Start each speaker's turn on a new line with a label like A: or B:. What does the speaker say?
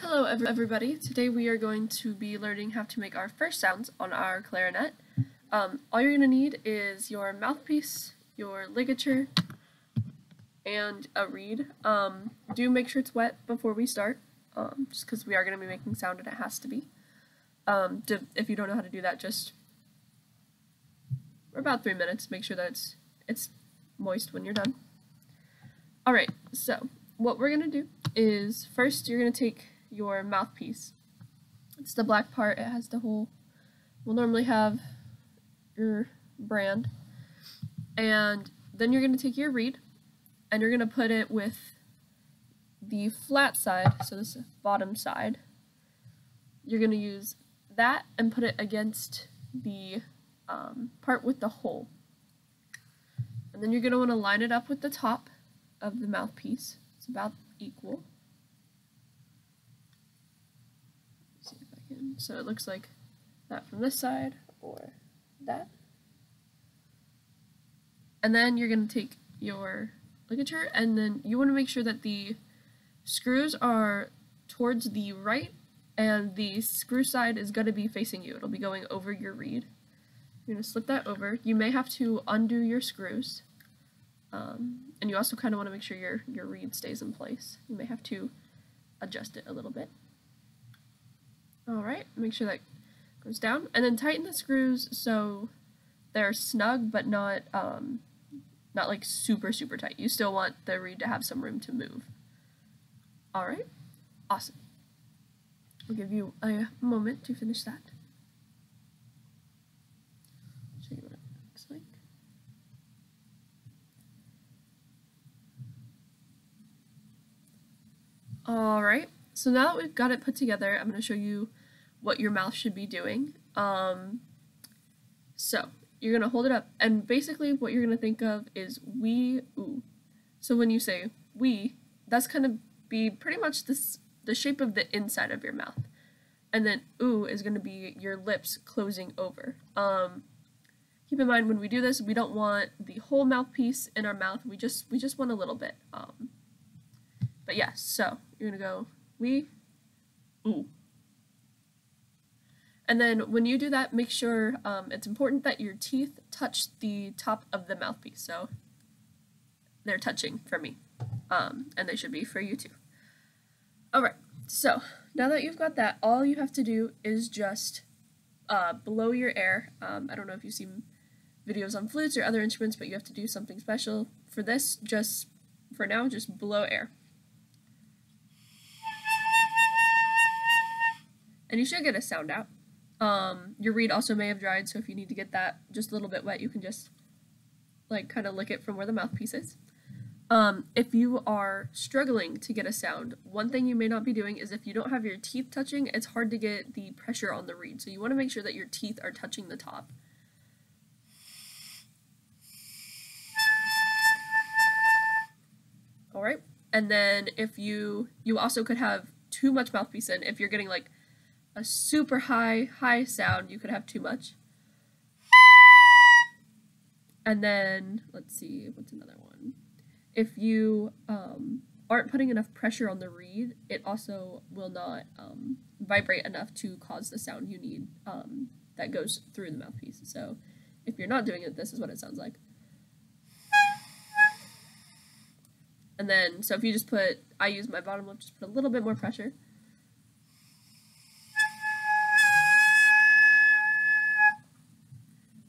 A: Hello everybody, today we are going to be learning how to make our first sounds on our clarinet. Um, all you're going to need is your mouthpiece, your ligature, and a reed. Um, do make sure it's wet before we start, um, just because we are going to be making sound and it has to be. Um, to, if you don't know how to do that, just for about three minutes, make sure that it's, it's moist when you're done. Alright, so what we're going to do is first you're going to take your mouthpiece. It's the black part, it has the hole. We'll normally have your brand. And then you're going to take your reed and you're going to put it with the flat side, so this bottom side. You're going to use that and put it against the um, part with the hole. And then you're going to want to line it up with the top of the mouthpiece. It's about equal. So it looks like that from this side or that. And then you're going to take your ligature and then you want to make sure that the screws are towards the right and the screw side is going to be facing you. It'll be going over your reed. You're going to slip that over. You may have to undo your screws. Um, and you also kind of want to make sure your, your reed stays in place. You may have to adjust it a little bit. Alright, make sure that goes down. And then tighten the screws so they're snug but not um, not like super super tight. You still want the reed to have some room to move. Alright, awesome. I'll give you a moment to finish that. Show you what it looks like. Alright, so now that we've got it put together, I'm going to show you what your mouth should be doing. Um, so you're going to hold it up, and basically what you're going to think of is we, ooh. So when you say we, that's going to be pretty much this the shape of the inside of your mouth. And then ooh is going to be your lips closing over. Um, keep in mind when we do this, we don't want the whole mouthpiece in our mouth. We just we just want a little bit. Um, but yeah, so you're going to go we, ooh. And then when you do that, make sure um, it's important that your teeth touch the top of the mouthpiece. So they're touching for me, um, and they should be for you too. All right, so now that you've got that, all you have to do is just uh, blow your air. Um, I don't know if you've seen videos on flutes or other instruments, but you have to do something special. For this, just for now, just blow air. And you should get a sound out. Um, your reed also may have dried, so if you need to get that just a little bit wet, you can just like kind of lick it from where the mouthpiece is. Um, if you are struggling to get a sound, one thing you may not be doing is if you don't have your teeth touching, it's hard to get the pressure on the reed. So you want to make sure that your teeth are touching the top. All right. And then if you, you also could have too much mouthpiece in, if you're getting like a super high, high sound, you could have too much. And then, let's see, what's another one? If you um, aren't putting enough pressure on the reed, it also will not um, vibrate enough to cause the sound you need um, that goes through the mouthpiece. So if you're not doing it, this is what it sounds like. And then, so if you just put, I use my bottom lip, just put a little bit more pressure.